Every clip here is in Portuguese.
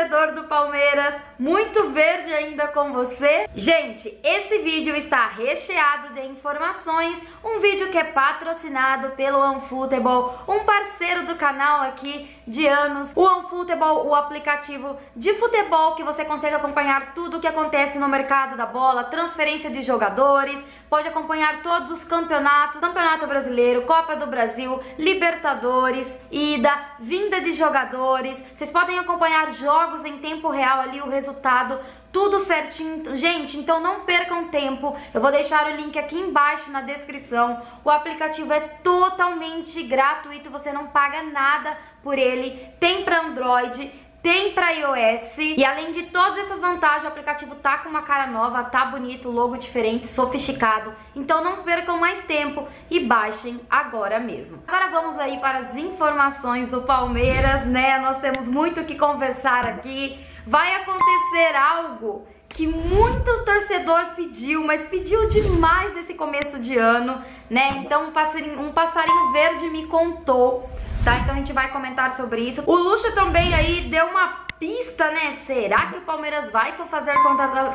torcedor do Palmeiras, muito verde ainda com você. Gente, esse vídeo está recheado de informações, um vídeo que é patrocinado pelo OneFootball, um parceiro do canal aqui de anos. O OneFootball, o aplicativo de futebol que você consegue acompanhar tudo o que acontece no mercado da bola, transferência de jogadores, pode acompanhar todos os campeonatos, Campeonato Brasileiro, Copa do Brasil, Libertadores, ida, vinda de jogadores. Vocês podem acompanhar jogos em tempo real ali, o resultado, tudo certinho. Gente, então não percam tempo. Eu vou deixar o link aqui embaixo na descrição. O aplicativo é totalmente gratuito, você não paga nada por ele. Tem para Android, tem para iOS e além de todas essas vantagens, o aplicativo tá com uma cara nova, tá bonito, logo diferente, sofisticado. Então não percam mais tempo e baixem agora mesmo. Agora vamos aí para as informações do Palmeiras, né? Nós temos muito o que conversar aqui. Vai acontecer algo que muito torcedor pediu, mas pediu demais nesse começo de ano, né? Então um passarinho, um passarinho verde me contou tá? Então a gente vai comentar sobre isso. O Lucha também aí deu uma pista, né? Será que o Palmeiras vai fazer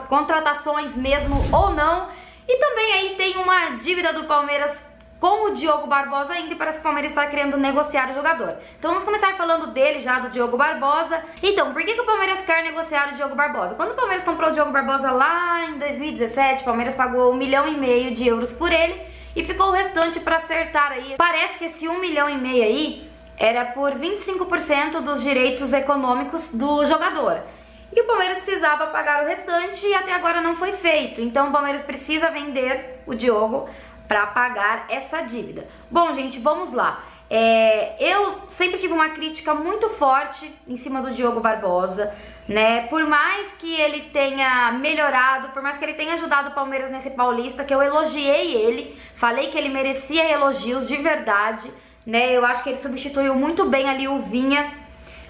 contratações mesmo ou não? E também aí tem uma dívida do Palmeiras com o Diogo Barbosa ainda e parece que o Palmeiras está querendo negociar o jogador. Então vamos começar falando dele já, do Diogo Barbosa. Então, por que, que o Palmeiras quer negociar o Diogo Barbosa? Quando o Palmeiras comprou o Diogo Barbosa lá em 2017, o Palmeiras pagou um milhão e meio de euros por ele e ficou o restante para acertar aí. Parece que esse um milhão e meio aí era por 25% dos direitos econômicos do jogador. E o Palmeiras precisava pagar o restante e até agora não foi feito. Então o Palmeiras precisa vender o Diogo para pagar essa dívida. Bom, gente, vamos lá. É, eu sempre tive uma crítica muito forte em cima do Diogo Barbosa, né? Por mais que ele tenha melhorado, por mais que ele tenha ajudado o Palmeiras nesse Paulista, que eu elogiei ele, falei que ele merecia elogios de verdade né? Eu acho que ele substituiu muito bem ali o Vinha.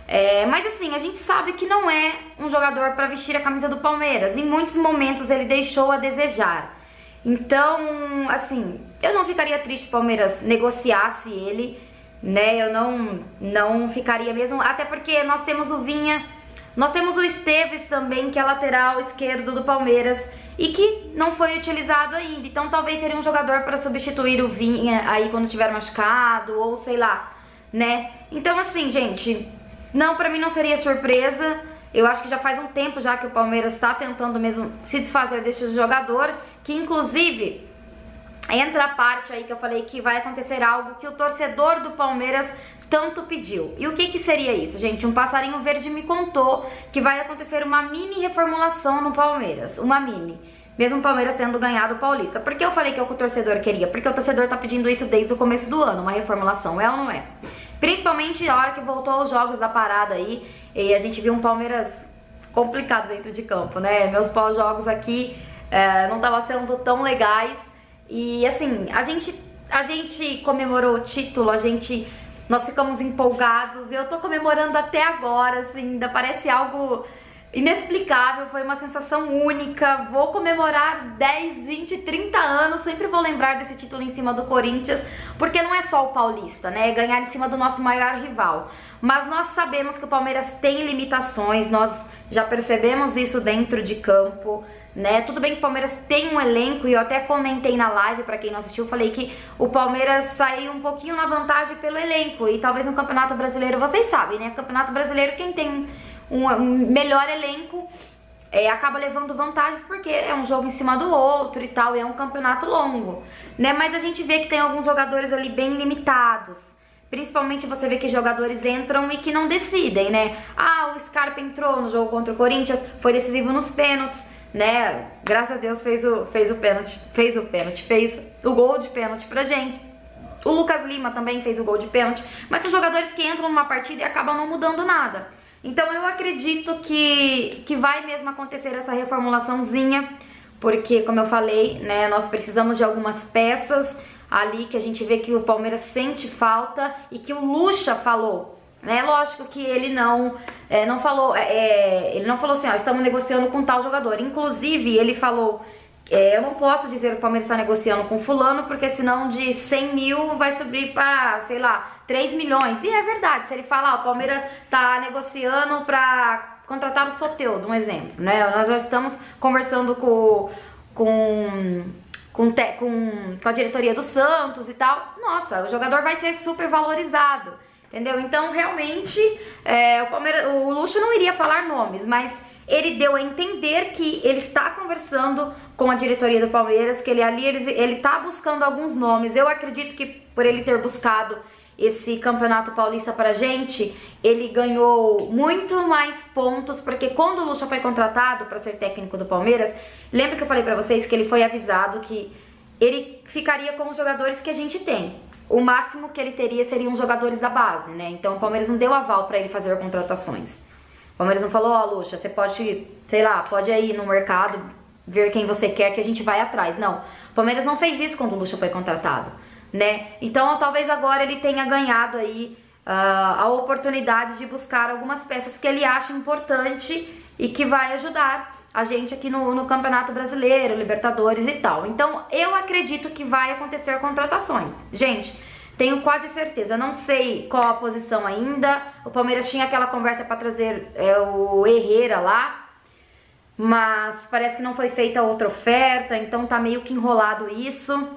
É, mas assim, a gente sabe que não é um jogador para vestir a camisa do Palmeiras. Em muitos momentos ele deixou a desejar. Então, assim, eu não ficaria triste se o Palmeiras negociasse ele, né? Eu não, não ficaria mesmo, até porque nós temos o Vinha, nós temos o Esteves também, que é lateral esquerdo do Palmeiras e que não foi utilizado ainda. Então talvez seria um jogador para substituir o Vinha aí quando tiver machucado ou sei lá, né? Então assim, gente, não para mim não seria surpresa. Eu acho que já faz um tempo já que o Palmeiras está tentando mesmo se desfazer desse jogador, que inclusive entra a parte aí que eu falei que vai acontecer algo que o torcedor do Palmeiras tanto pediu. E o que que seria isso, gente? Um passarinho verde me contou que vai acontecer uma mini reformulação no Palmeiras, uma mini. Mesmo o Palmeiras tendo ganhado o Paulista. Por que eu falei que é o que o torcedor queria? Porque o torcedor tá pedindo isso desde o começo do ano, uma reformulação, é ou não é? Principalmente a hora que voltou aos jogos da parada aí, e a gente viu um Palmeiras complicado dentro de campo, né? Meus pós-jogos aqui é, não estavam sendo tão legais. E assim, a gente, a gente comemorou o título, a gente nós ficamos empolgados. Eu tô comemorando até agora, assim, ainda parece algo inexplicável, foi uma sensação única. Vou comemorar 10, 20, 30 anos, sempre vou lembrar desse título em cima do Corinthians, porque não é só o paulista, né? É ganhar em cima do nosso maior rival. Mas nós sabemos que o Palmeiras tem limitações, nós já percebemos isso dentro de campo né? Tudo bem que o Palmeiras tem um elenco e eu até comentei na live para quem não assistiu, falei que o Palmeiras saiu um pouquinho na vantagem pelo elenco e talvez no Campeonato Brasileiro, vocês sabem, né? Campeonato Brasileiro quem tem um, melhor elenco é, acaba levando vantagens porque é um jogo em cima do outro e tal, e é um campeonato longo, né? Mas a gente vê que tem alguns jogadores ali bem limitados. Principalmente você vê que jogadores entram e que não decidem, né? Ah, o Scarpa entrou no jogo contra o Corinthians, foi decisivo nos pênaltis né? Graças a Deus fez o, fez o pênalti, fez o pênalti, fez o gol de pênalti pra gente. O Lucas Lima também fez o gol de pênalti, mas são jogadores que entram numa partida e acabam não mudando nada. Então eu acredito que, que vai mesmo acontecer essa reformulaçãozinha, porque como eu falei, né, nós precisamos de algumas peças ali que a gente vê que o Palmeiras sente falta e que o Lucha falou é lógico que ele não é, não falou, é, é, ele não falou assim, ó, estamos negociando com tal jogador. Inclusive, ele falou é, eu não posso dizer que o Palmeiras está negociando com fulano, porque senão de 100 mil vai subir para, sei lá, 3 milhões. E é verdade, se ele falar, o Palmeiras está negociando para contratar o Soteudo, um exemplo, né? Nós já estamos conversando com, com, com, te, com, com a diretoria do Santos e tal. Nossa, o jogador vai ser super valorizado, entendeu? Então, realmente, é, o, Palmeiras, o Lucha não iria falar nomes, mas ele deu a entender que ele está conversando com a diretoria do Palmeiras, que ele ali ele, ele tá buscando alguns nomes. Eu acredito que por ele ter buscado esse campeonato paulista pra gente, ele ganhou muito mais pontos, porque quando o Lucha foi contratado para ser técnico do Palmeiras, lembra que eu falei para vocês que ele foi avisado que ele ficaria com os jogadores que a gente tem. O máximo que ele teria seriam jogadores da base, né? Então o Palmeiras não deu aval para ele fazer contratações. O Palmeiras não falou, ó, oh, Lucha, você pode, sei lá, pode ir no mercado, ver quem você quer que a gente vai atrás. Não. O Palmeiras não fez isso quando o Lucha foi contratado, né? Então, talvez agora ele tenha ganhado aí uh, a oportunidade de buscar algumas peças que ele acha importante e que vai ajudar a gente aqui no, no Campeonato Brasileiro, Libertadores e tal. Então, eu acredito que vai acontecer contratações. Gente, tenho quase certeza, não sei qual a posição ainda. O Palmeiras tinha aquela conversa para trazer é, o Herrera lá, mas parece que não foi feita outra oferta, então tá meio que enrolado isso.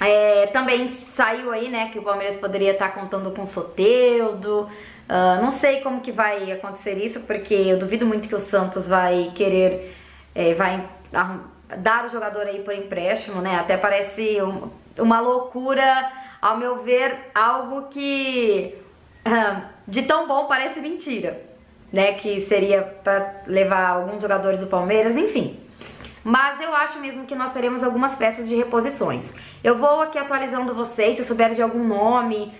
É, também saiu aí, né, que o Palmeiras poderia estar tá contando com o Soteudo. Uh, não sei como que vai acontecer isso, porque eu duvido muito que o Santos vai querer, é, vai dar o jogador aí por empréstimo, né? Até parece um, uma loucura ao meu ver, algo que de tão bom parece mentira, né? Que seria para levar alguns jogadores do Palmeiras, enfim. Mas eu acho mesmo que nós teremos algumas peças de reposições. Eu vou aqui atualizando vocês, se souber de algum nome,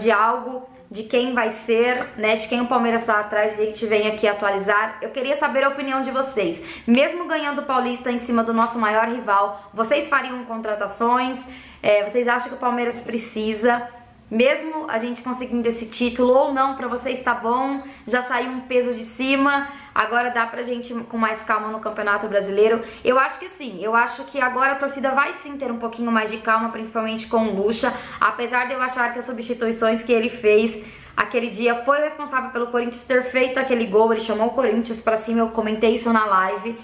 de algo, de quem vai ser, né? De quem o Palmeiras está atrás, a gente vem aqui atualizar. Eu queria saber a opinião de vocês. Mesmo ganhando o Paulista em cima do nosso maior rival, vocês fariam contratações? É, vocês acham que o Palmeiras precisa? Mesmo a gente conseguindo esse título ou não, para vocês está bom, já saiu um peso de cima, agora dá pra gente com mais calma no Campeonato Brasileiro. Eu acho que sim, eu acho que agora a torcida vai sim ter um pouquinho mais de calma, principalmente com o Lucha, apesar de eu achar que as substituições que ele fez aquele dia foi responsável pelo Corinthians ter feito aquele gol, ele chamou o Corinthians para cima, eu comentei isso na live,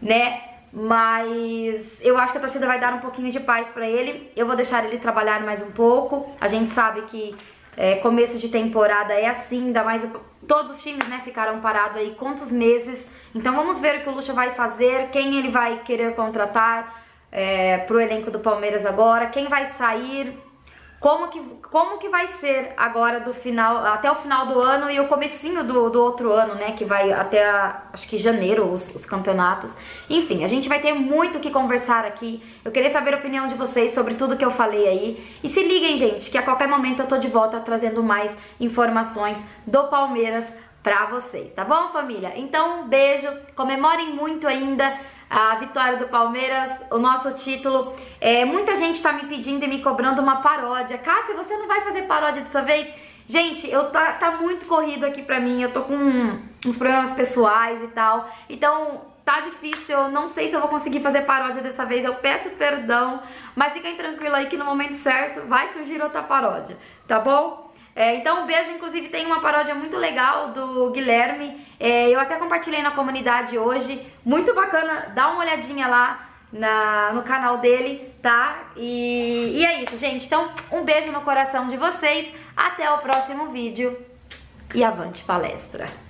né? Mas eu acho que a torcida vai dar um pouquinho de paz para ele. Eu vou deixar ele trabalhar mais um pouco. A gente sabe que é, começo de temporada é assim, ainda mais todos os times né, ficaram parados aí quantos meses. Então vamos ver o que o Lucha vai fazer, quem ele vai querer contratar é, pro elenco do Palmeiras agora, quem vai sair como que, como que vai ser agora do final, até o final do ano e o comecinho do, do outro ano, né, que vai até, a, acho que janeiro, os, os campeonatos. Enfim, a gente vai ter muito o que conversar aqui. Eu queria saber a opinião de vocês sobre tudo que eu falei aí. E se liguem, gente, que a qualquer momento eu tô de volta trazendo mais informações do Palmeiras pra vocês, tá bom, família? Então, um beijo, comemorem muito ainda a vitória do Palmeiras, o nosso título. É, muita gente tá me pedindo e me cobrando uma paródia. Cássia, você não vai fazer paródia dessa vez? Gente, eu tá, tá muito corrido aqui pra mim, eu tô com uns problemas pessoais e tal. Então, tá difícil, eu não sei se eu vou conseguir fazer paródia dessa vez, eu peço perdão, mas fiquem tranquilos aí que no momento certo vai surgir outra paródia, tá bom? É, então, um beijo. Inclusive, tem uma paródia muito legal do Guilherme. É, eu até compartilhei na comunidade hoje. Muito bacana. Dá uma olhadinha lá na, no canal dele, tá? E, e é isso, gente. Então, um beijo no coração de vocês. Até o próximo vídeo. E avante palestra!